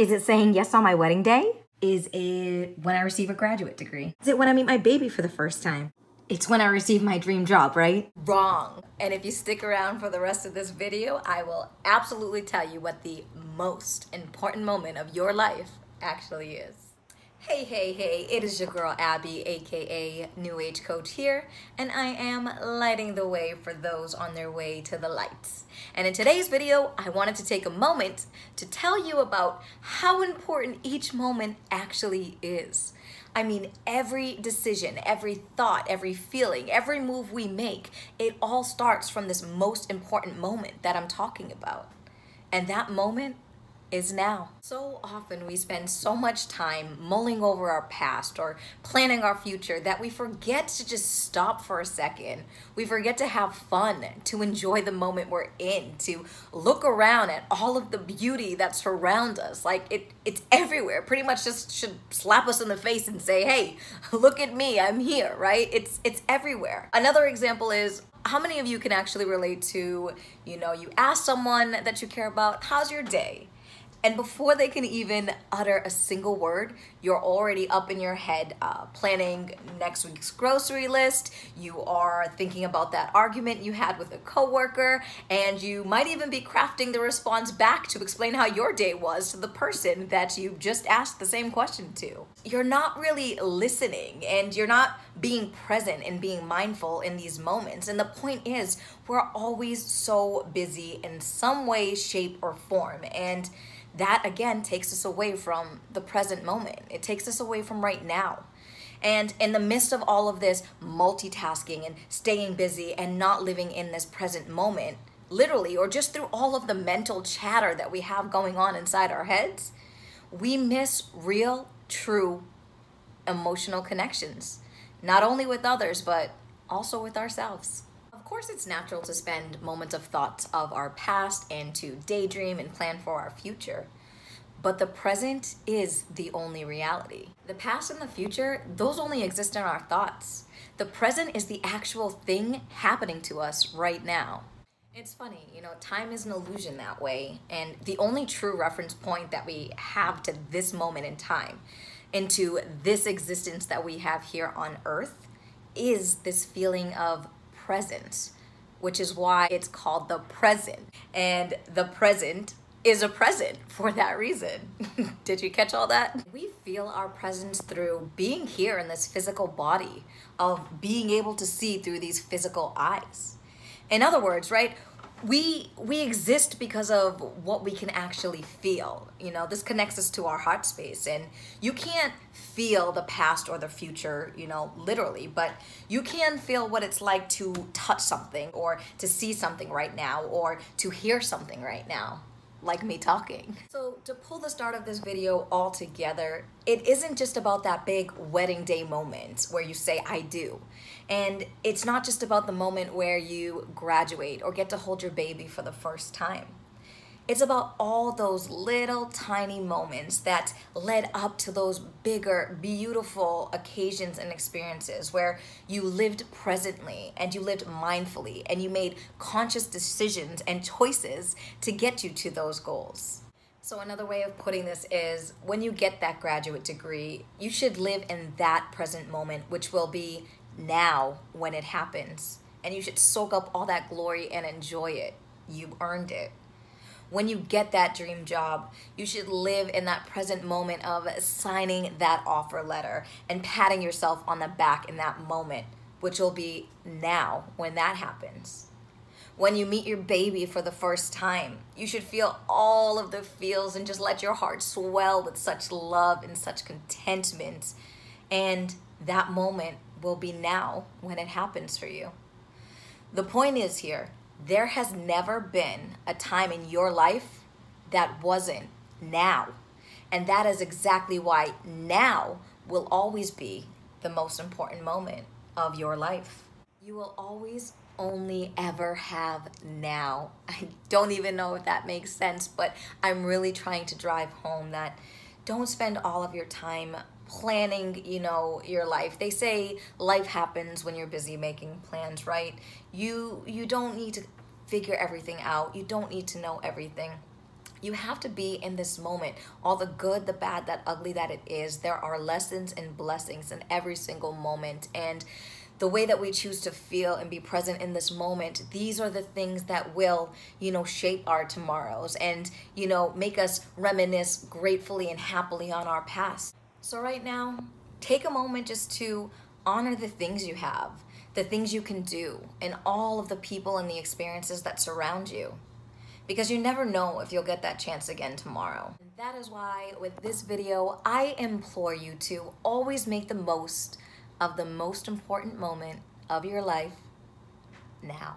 Is it saying yes on my wedding day? Is it when I receive a graduate degree? Is it when I meet my baby for the first time? It's when I receive my dream job, right? Wrong. And if you stick around for the rest of this video, I will absolutely tell you what the most important moment of your life actually is. Hey, hey, hey, it is your girl Abby, aka New Age Coach here, and I am lighting the way for those on their way to the lights. And in today's video, I wanted to take a moment to tell you about how important each moment actually is. I mean, every decision, every thought, every feeling, every move we make, it all starts from this most important moment that I'm talking about. And that moment is now. So often we spend so much time mulling over our past or planning our future that we forget to just stop for a second. We forget to have fun, to enjoy the moment we're in, to look around at all of the beauty that surrounds us. Like it it's everywhere. Pretty much just should slap us in the face and say, "Hey, look at me. I'm here." Right? It's it's everywhere. Another example is how many of you can actually relate to, you know, you ask someone that you care about, "How's your day?" And before they can even utter a single word, you're already up in your head uh, planning next week's grocery list. You are thinking about that argument you had with a coworker, and you might even be crafting the response back to explain how your day was to the person that you just asked the same question to. You're not really listening, and you're not being present and being mindful in these moments. And the point is, we're always so busy in some way, shape, or form. And that again takes us away from the present moment. It takes us away from right now. And in the midst of all of this multitasking and staying busy and not living in this present moment, literally, or just through all of the mental chatter that we have going on inside our heads, we miss real, true emotional connections, not only with others, but also with ourselves course, it's natural to spend moments of thoughts of our past and to daydream and plan for our future. But the present is the only reality. The past and the future, those only exist in our thoughts. The present is the actual thing happening to us right now. It's funny, you know, time is an illusion that way, and the only true reference point that we have to this moment in time, into this existence that we have here on earth, is this feeling of present, which is why it's called the present. And the present is a present for that reason. Did you catch all that? We feel our presence through being here in this physical body, of being able to see through these physical eyes. In other words, right, we we exist because of what we can actually feel you know? This connects us to our heart space and you can't feel the past or the future you know literally but you can feel what it's like to touch something or to see something right now or to hear something right now like me talking. So to pull the start of this video all together, it isn't just about that big wedding day moment where you say, I do. And it's not just about the moment where you graduate or get to hold your baby for the first time. It's about all those little tiny moments that led up to those bigger, beautiful occasions and experiences where you lived presently and you lived mindfully and you made conscious decisions and choices to get you to those goals. So, another way of putting this is when you get that graduate degree, you should live in that present moment, which will be now when it happens. And you should soak up all that glory and enjoy it. You earned it when you get that dream job, you should live in that present moment of signing that offer letter and patting yourself on the back in that moment, which will be now when that happens. When you meet your baby for the first time, you should feel all of the feels and just let your heart swell with such love and such contentment. And that moment will be now when it happens for you. The point is here there has never been a time in your life that wasn't now. And that is exactly why now will always be the most important moment of your life. You will always only ever have now. I don't even know if that makes sense, but I'm really trying to drive home that don't spend all of your time planning, you know, your life. They say life happens when you're busy making plans, right? You you don't need to figure everything out. You don't need to know everything. You have to be in this moment. All the good, the bad, that ugly that it is, there are lessons and blessings in every single moment. And the way that we choose to feel and be present in this moment, these are the things that will, you know, shape our tomorrows and, you know, make us reminisce gratefully and happily on our past. So, right now, take a moment just to honor the things you have, the things you can do, and all of the people and the experiences that surround you because you never know if you'll get that chance again tomorrow. And that is why with this video, I implore you to always make the most of the most important moment of your life now.